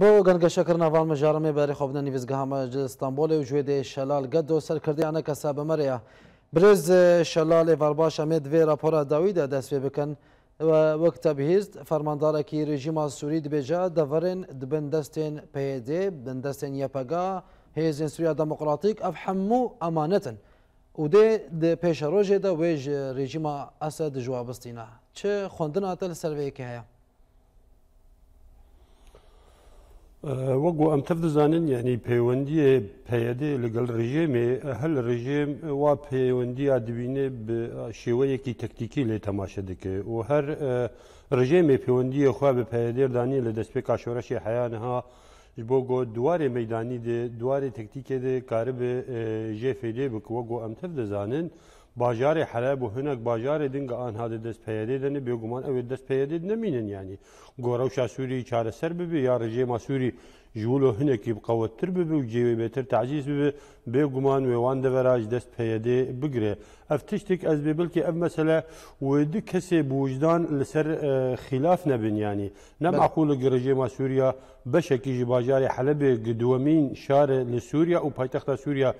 بۆ گەنگەشەکر ناوان مەژارمێ بەری خۆبنە نویزگەها مەجل ئستانبولی و ژێدێ شەلال گەد و سەرکردیانە کەسا بەمەرەیە برز شەلالێ ڤەرباش ئەمێت وێ راپۆرا داویدا دەستێ بکەن وەک تەبهیست فەرماندارێکی ڕژیما سووری دبێژە دەڤەرێن دبن دەستێن پێدێ بن دەستێن یەپەگا هێزین سووریا دموکراتیک ئەف هەموو ئەمانەتن و دێ پێشە ڕۆژێدا وێژ ڕێژیما ئەسە دژوابستینە چه خوندن ئاتە لە سەرێکی هەیە وەگو ئەم تەف دەزانن یعنی پەیوەندی پەیەدێ لەگەڵ ڕژێمێ هەل ڕژێم وا پەیوەندی یادبینێ شێوەیەکی تەکتیکی لێ تەماشە دەکەێت و هەر ڕژێمێ پەیوەندیە خوا بە پەیەدێردانی لە دەستپێک کاشۆرەشی حیانەها بۆ گۆ دوارێ مەدانی دێ دوارێ تەکتیکێ دێ کارە بێ ژێ فێدێ بکوە گۆ ئەم تەف دەزانن. bajarê Heleb û hinek bajarê din anha di destpeyedê de ne bêguman ew ê destpeyedê nemînin yanî. Goreşa Sûriyê çareser bibe ya rejêma Sûrî ژوولۆ هەنێکی بقەوەتر ببێ و جێوێ بێتر تعجیز ببێ بێگومان وێوان دەڤراج دەست پێدێ بگرێ ئەف تشتێک ئەس بێ بلکە ئەف مەسەلە ودی کەسێ بوجدان لەسەر خلاف نەبنیانی نەمعقولە گەڕژێمە سووریا بەشێکیژی باجاری حەلبێ دووەمین شارە لە سووریا و پایتەختە سووریا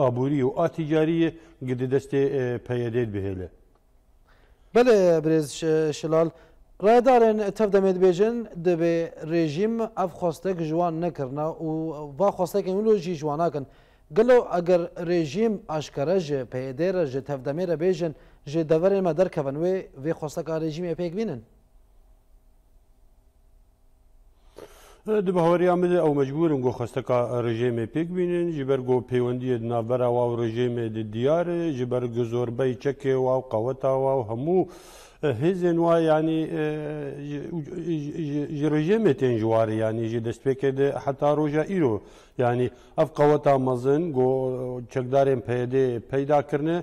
ئابووری و ئاتیجاریە گدە دەستێ پەیەدێت بهێلێ. بەێ برێز شلال. ڕێدارێن تەف دەمێت بێژن دەبێ رێژیم ئەف خۆستێک ژوان نەکردنا و با خۆستێکی ولۆژی جواناکەن گەلو ئەگەر رێژیم ئاشکەرە ژێ پێدێرە ژێ تەف دەمێرە بێژن ژێ دەڤێمە دەرکەبن وێ وێ خۆستەکە رێژیمی پێک بینن. di baweriya min ew mecburin goxesteka rejêmê pêk bînin ji ber go peywendiyê navbera waw rejêmê di diyarê ji ber gizorbey çekê waw qaweta waw hemû هزن و یعنی جرجه متن جواری یعنی جی دست پکر ده حتا روژا ایرو یعنی ئەف قەوەتا مەزن گۆ چەکدارێن پێدێ پەیداکردنێ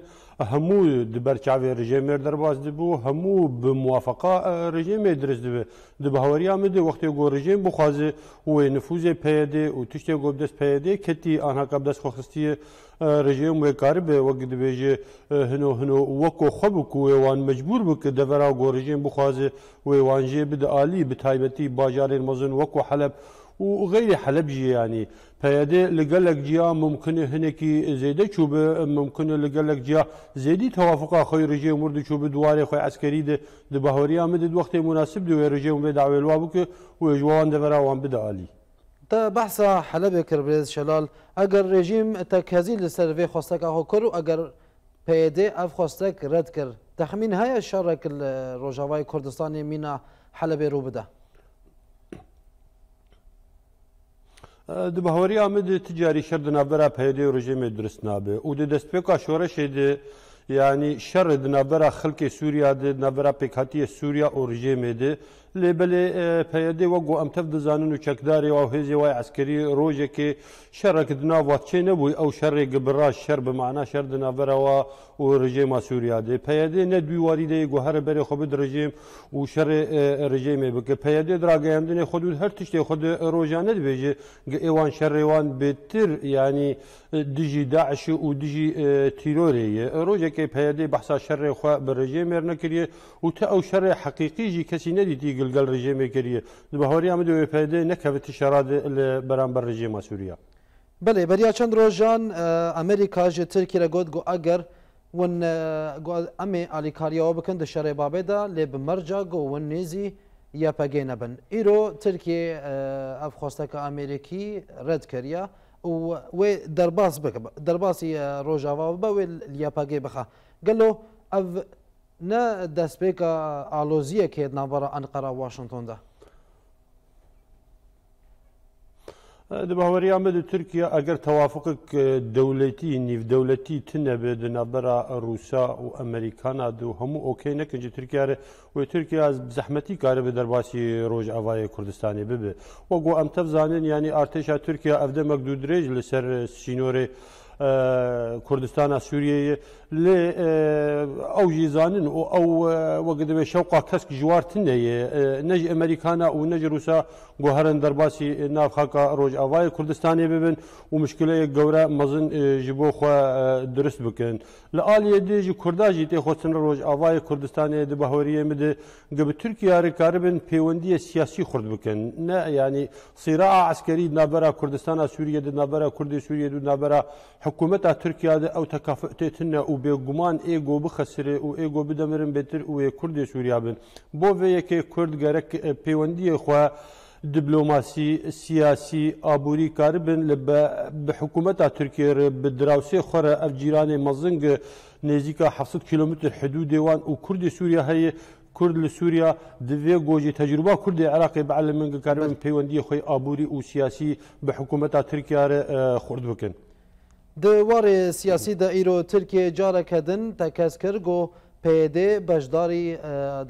هەموو بەرچاوێ ڕژێمێر دەرباز دەبوو هەموو بە موواافقا ڕژێمێ درست دەبێت د بە هەوەریا مدێ وەختێ گۆ ڕژێم بخوازێ وێ نفوزێ پێدێ و تشتێک گۆ دەست پێدێ کەتی ئاهاکە دەست خۆخستیە ڕژێم وێکاری بێ وەک دەبێژێ هنۆ هنۆ وەکۆ خە بکو وێوان مجبور بکە دەڤرا گۆڕژێم بخوازێ وێوانژێ بدە عالی بە تایبەتی باژارێن مەزن وەکو حەلب وغير حلب جي يعني پیاده لگلک جیا ممکنه هنکی زیده چوبه ممکنه لگلک جیا زیدی توافقا خوی رجی مرد چوبه دواره خوی عسکری ده ده بهوری آمد ده وقت مناسب ده رجی امید دعویل وابو که و اجوان ده براوان بده آلی تا بحث حلب کربریز شلال اگر رژیم تکهزی لسروی خواستک اخو کر و اگر پیاده اف خواستک رد کر تخمین های شارک روجاوای کردستان مینا حلب رو بده دبهوری آمد تجاری شر دنابرا پیری رژیم درست نابه او د دستپیکا شورش دی یعنی شر دنابرا خلک سوریا د دنابرا پیکاتی سوریا او رژیم دی لێبلێ پەیەدێ وەگو ئەم تەف دەزانن و چەکداری و هێزی وای عسکەری ڕۆژێکی شەڕێکدنا واتچێ نەبووی ئەو شەڕێک بڕاش شەر بمانە شەر دنابەرەوە و ڕژێ ماسووریادێ پەیەدێ نە دوی واریدەیە گو هەرە بەرێ خۆ درژێم و شەڕێ ڕژێمێ بکە پەیەدێ دراگەیاندنێ خود هەر تشتێ خود ڕۆژانە دەبێژێ ئێوان شەڕێوان بێتتر ینی دژی داعشی و دژی تیرۆرەیە ڕۆژێکی پەیەدەی بەحسا شەڕێ خوا بەڕێژێ مێر نەکردێ و تا ئەو شەڕێ حەقیقیژی کەسی نەدیتی گلگل رژیمێ کردیە بەهۆری ئەمە دوێ پێدە نەکەوێتی شەرا لە بەرامبەر رژێمە سووریا بڵێ بەریا چەند ڕۆژان ئەمریکا ژێ ترکی لە گوت گو ئەگەر ون ئەمێ ئالیکاریەوە بکەن دە شەڕێ بابێدا لێ بمەرجا گۆ ون نێزی یا پەگەی نەبن ئیرۆ ترکی ئەف خۆستەکە ئامریکی ڕێت کردە و وێ دەرباس بکە دەرباسی ڕۆژاوا بەوێ لیاپاگەی بخە گەلۆ ئەو ne destpêka aloziyekê hêdin navbera Enqera Washington de. Di baveriya me di Tirkiye eger tewafukek dewletî nîvdewletî tune be di navbera Rûsa û Amerîkana du hemû okey nekin ji Tirkiye re wê Tirkiye ez zehmetî kare bi derbasî Rojavayê Kurdistanê bibe. We got em tev zanin yanî artêşa Tirkiye ev demek du dirêj li ser sînorê Kurdistana Sûriyeyê او جیزانن و او وەگە دەبێت شەوقا کەسک ژوارتن دەیە نەژ ئەمریکانە و نەج رووسا گوهرن دەرباسی ناوخاکە ڕۆژئاوای کوردستانی ببن و مشکلەیەک گەورە مەزن ji بۆ خوا درست بکەن لە ئالیە دێژی کورداژی تێخۆچنە ڕۆژئاوای کوردستانی دە بەهۆریە بدە گەب تورکیارکاربن پەیوەندیە سیاسی خورد بکەن نە ینی سیرا عسکەری نابەرا کوردستانە سووریە دە نابەرا کوردی سووریە دو نابەرا حکوومەتە تورکیا ئەو تەکافئتێتنە و بێگومان ئێگۆ بخەسرێ و ئێگۆ بدەمرن بێتر وێ کوردی سووریا بن بۆ وەیەکێ کورد گەرە پەیوەندیە خوا دیبلۆماسی سیاسی ئابووری کاربن لە بە حکوومەتە تورکێ بە دراوسێ خۆرە ئەفجیرانێ مەزنگ نێزیکە 700 کیلومتر حدود دێوان و کوردی سووریا هەیە کورد لە سووریا دوێ گۆژی تەجروبا کوردی عراقی بەعلم منگە کاربن پەیوەندی خۆی ئابووری و سیاسی بە حکوومەتە ترکیاە خورد بکەن. د وارې سیاسي د ایرو ترکیه جارک هدن تکس کرگو پیده بجداری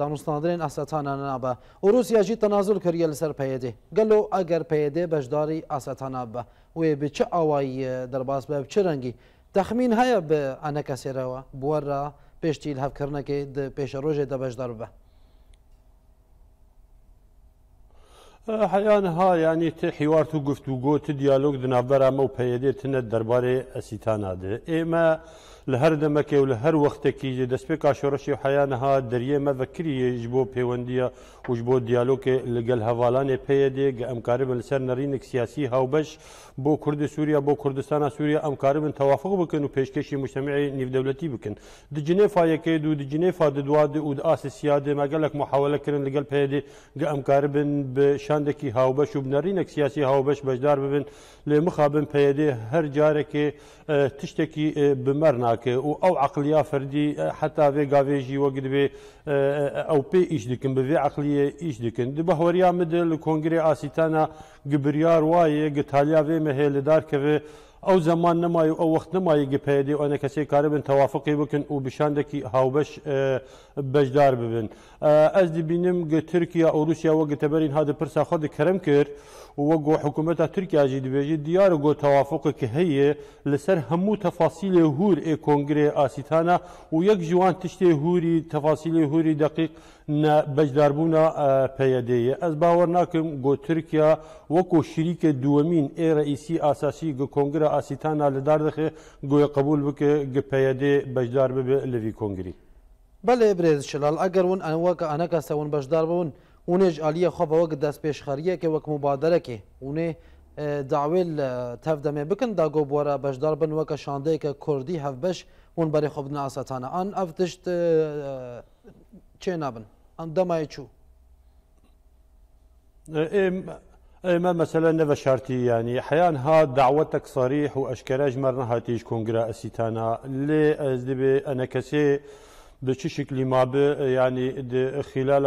دانستاندرین اسطانانه با و روسیا جی تنازل کریه لسر پیده گلو اگر پیده بجداری اسطانه با و به چه آوائی درباس به چه رنگی تخمین هیا به انکسی روا بور را پیشتیل هفکرنه که پیش روژه ده بجدار به حیان ها یعنی تی حوار تو گفتوگو تی دیالوگ دنابرا مو پیده تنه درباره اسیتانا ده ایمه لە هەر دەمەکێ و لە هەر وەختێکی دەستپێک کاشۆڕشی حیانەها دەریێ مەڤکریە ji بۆ پەیوەندیە وش بۆ دیالۆکێ لەگەل هەواڵانێ پێە دێ گە ئەمکاری بن لەسەر نەرینێک سیاسی هاوبەش بۆ کوردی سووریا بۆ کوردستانە سووریا ئەمکاری بن تەوافق بکەن و پێشکەشی مشتمعی نیودەولەتی بکەن دجنێفا یەکەی و دجنێفا ددواد و ئاسیسیادێ مەگەلک مححاولەکردن لەگەل پێدێ گە ئەمکاری بن بە شاندێکی هاوبەش و بنەرینێک سیاسی هاوبەش بەشدار ببن لێ مخابن پێدێ هەر جارێکێ تشتێکی بمەر ناکە ناکە و ئەو عقلیا فەردی حتا بێ گاوێژی وەگر بێ ئەو پێ ئیش دکن بەێ عقلیە ئیش دکن دی بە هۆریا مدە لە کۆنگری ئاسیتانە گبریار وایە گتالیا بێ مەهێ لەدارکەوێ او زمان نمایو او وقت نمایی گپیدی آن کسی کار بن توافقی بکن و بشند کی هاوبش بجدار ببین از دی بینم گ ترکیه و روسیه و گتبرین هاد پرسا خود کرم کرد و گو حکومت ترکیه جدی بیجی دیار گو توافق که هیه لسر همو تفاصیل هور ای کنگره آسیتانا و یک جوان تشتی هوری تفاصیل هوری دقیق بەجداربوونا پەیەدەیە ئەس باوەەر ناکەم گۆ ترکیا وەکو شیریکە دووەمین ئێرەئیسی ئاساسی گە کۆنگرە ئاسیتانە لەدار دەخێ گوۆە قبول بکە گپەیەدێ بەجدار ببێ لەوی کۆنگری بەێ برێز شلال ئەگەر ون ئەنوەکە ئەنەکەسەون بەشدار بوون ونێژ عالیە خۆ بەوەک دەست پێشخەریەکە وەک مبادەرەکێ ونێ داوێ تەف دەمێ بکن داگۆ بۆرە بەشدار بن وەکە شاندەیەکە کوردی هەفبەش ون بەری خۆبن ئاساتانە ئان ئەف تشت چێ نابن اندمايتشو ما مثلا نفا شارتي يعني احيانا ها دعوتك صريح واشكراج مرنها تيج كونغرا اسيتانا لي ازدبي انا كسي به چه شکلی ما به یعنی د خلال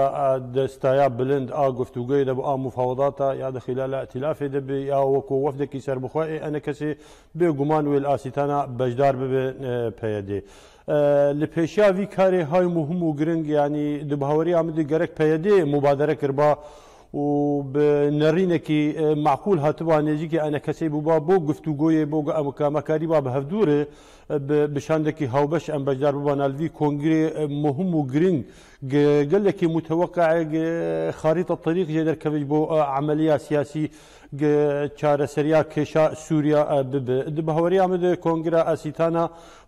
د استایا بلند آ گفتگوی ده با مفاوضات یا د خلال ائتلاف ده به یا وکو وفد کی سر بخوای انا کسی به گمان ویل آسیتانا بجدار به پیده لپیشاوی کاری های مهم و گرنگ یعنی د بهوری آمد گرک پیده مبادره کربا و بنرینکی معقول هاتوانه جی که انا کسی بو با بو گفتگوی بو مکاری با به هفدوره بشاندێکی هاوبەش ئەم بەشدار ببانەلوی کۆنگری مهم و گرنگ گەلێکی متەوەقع خاریتە طریق جێ دەرکەوێت بۆ عملیا سیاسی چارەسەریا کێشا سووریا بە هەوەری ئامدە کۆنگرا ئەسیتانە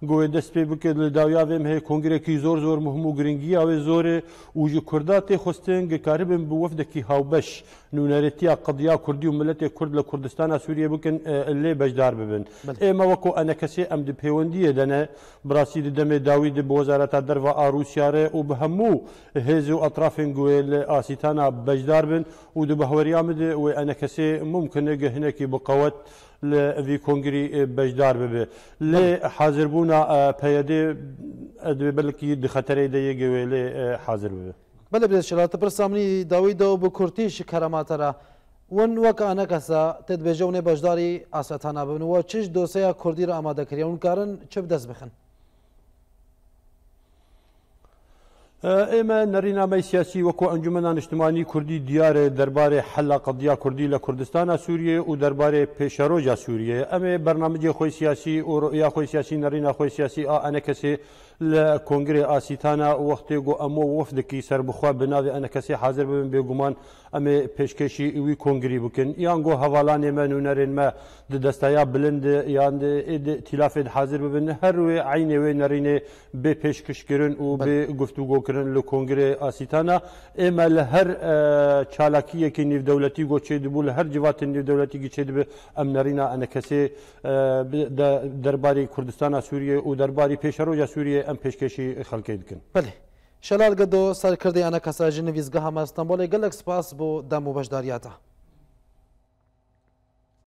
گۆێ دەست پێ بکرد لە داویاێم هەیە کۆنگرێکی زۆر زۆر مهم و گرنگی ئەوێ زۆرێ وژی کووردا تێ خستن گەکاربن بوەفدەکی هاوبەش نونەرەتیا قدیا کوردی و ملەتی کورد لە کوردستانە سووریە بکەن لێ بەشدار ببن ئێمە وەکو ئەنەکەسی ئەم پەیوە پەیوەندیە دەنێ براسی دەمێ داوی د بۆ وەزارەتا دەرەوە ئاروسیارێ و بە هەموو هێز و ئەطرافین گوێ لە ئاسیتانە بەشدار بن و دو بەهوەریا بدێ و ئەنە کەسێ ممکنەگە هەنێکی بقەوت لە ئەوی کۆنگری بەشدار ببێ لێ حاضربوون پەیەدێ ئەدوێ بەلکی دخەتەرەی دەیەگەوێ لێ حاضر ببێ بەە بێت شلاتە پرسامنی داوی دەوە بە کورتیش کەرەماتەرە. ون وەک ئەە کەسە تێت بێژە و نێبەشداری ئاسەتانە بنەوە چش دۆسەیە کوردی را ئامادەکرێ ونکارن چ دەست بخن. ئێمە نەرینامەی سیاسی وەکو ئەنجومە نیشتمانی کوردی دیارە دەربارەی حلا قدیا کوردی لە کوردستانە سووریە و دەربارەی پێشەرۆژا سووریە ئەمێ بەرنامەجی خۆی سیاسی یا خۆی سیاسی نەرینە خۆی سیاسی ئا ئەنە کەسێ لە کۆنگری ئاسیتانە وەختێ گۆ ئەمە وەفدەکی سربخوا بناوێ ئەنە کەسی حاضر ببن بێگومان ئەمێ پێشکەشی ئیوی کۆنگری بکەن یان گۆ هەواڵانێ من و نەرێنمە دەستایا بلند یان تیلافێت حاضر ببن هەروێ عینەوێ نەرینێ بێ پێشکەشکردن و بێ گفتوگۆکردن لە کۆنگری ئاسیتانە ئێمە لە هەر چالاکیەکی نیودەولەتی گۆ چێ دەبوو لە هەر جیواتن نیودەولەتیگی چێ دەبێ ئەم نەرینە ئەنە کەسێ دەرباری کوردستانە سووریە و دەرباری پێشەرۆژە سووریە ئەم پێشکەشی خەڵکی بکەن بڵێ شەلال گەدۆ سەرکردی ئەە کەساژنە ویزگە هەماستان بۆڵێ گەلک سپاس بۆ دام و بەشداریاتە.